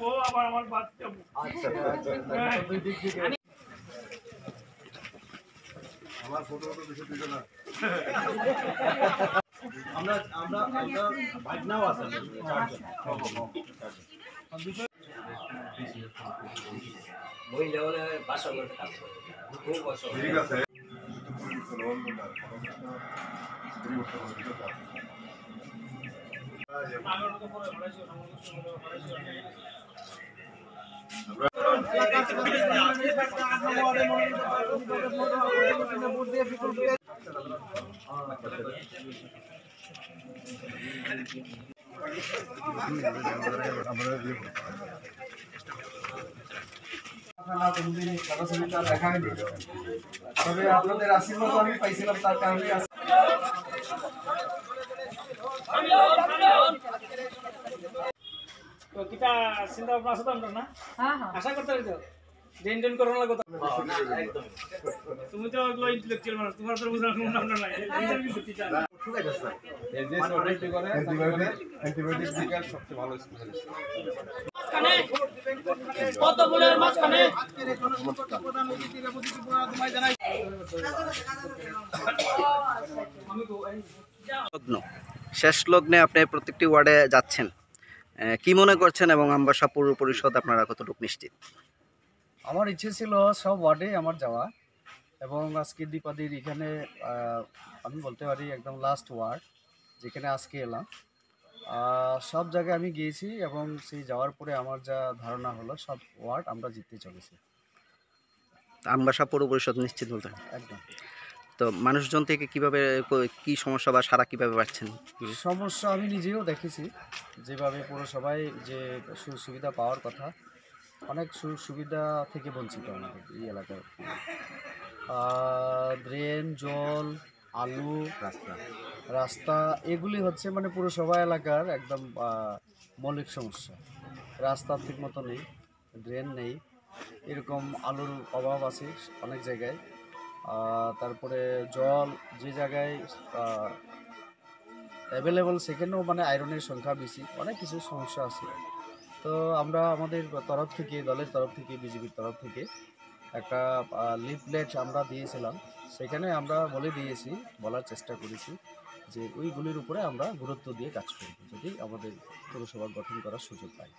ও আবার আমার photo photo কিছু দিল না আমরা আমরা আমরা ভাগনাও আছে মহিলা হলে বাসা ঠিক আছে তবে আপনাদের আশীর্বাদ আমি পাইছিলাম তার কারণে আজ- তো কিটা চিন্তা ভাবনা আছে তো আপনার না? হ্যাঁ হ্যাঁ আশা করতে পারি তো ডেন ডেন করোনা লাগতো তুমি তো এগুলো ইন্টেলেকচুয়াল মানুষ তোমার তো বোঝার কোনো নাম নাই। ইন্টারভিউ করতে চান এই যে সঠিক করে অ্যান্টিবায়োটিক অ্যান্টিবায়োটিক সবচেয়ে ভালো স্পেশালিস্ট কত বলের মাঝখানে লগ্ন শেষ লগ্নে আপনি প্রত্যেকটি ওয়ার্ডে যাচ্ছেন। কি মনে করছেন এবং আমবাসা পৌর পরিষদ আপনারা কতটুকু নিশ্চিত? আমার ইচ্ছে ছিল সব ওয়ার্ডে আমার যাওয়া এবং আজকে দীপাদির এখানে আমি বলতে পারি একদম লাস্ট ওয়ার্ড যেখানে আজকে এলাম। সব জায়গায় আমি গিয়েছি এবং সেই যাওয়ার পরে আমার যা ধারণা হলো সব ওয়ার্ড আমরা জিততে চলেছি। আমবাসা পৌর পরিষদ নিশ্চিত বলতে? একদম। তো মানুষজন থেকে কীভাবে ক- সমস্যা বা সারা কীভাবে পাচ্ছেন? সমস্যা আমি নিজেও দেখেছি যেভাবে পৌরসভায় যে সুযোগ সুবিধা পাওয়ার কথা অনেক সুযোগ সুবিধা থেকে বঞ্চিত আমাদের এই এলাকার। ড্রেন জল আলু রাস্তা। রাস্তা এগুলি হচ্ছে মানে পুরসভা এলাকার একদম মৌলিক সমস্যা। রাস্তা ঠিক মতো নেই ড্রেন নেই এরকম আলুর অভাব আছে অনেক জায়গায়। তারপরে জল যে জায়গায় অ্যাভেলেবল সেখানেও মানে আয়রনের সংখ্যা বেশি। অনেক কিছু সমস্যা আছে। তো আমরা আমাদের তরফ থেকে, দলের তরফ থেকে, বিজেপির তরফ থেকে একটা লিফলেট আমরা দিয়েছিলাম। সেখানে আমরা বলে দিয়েছি, বলার চেষ্টা করেছি যে ওইগুলির উপরে আমরা গুরুত্ব দিয়ে কাজ করব, যদি আমাদের পৌরসভা গঠন করার সুযোগ পাই।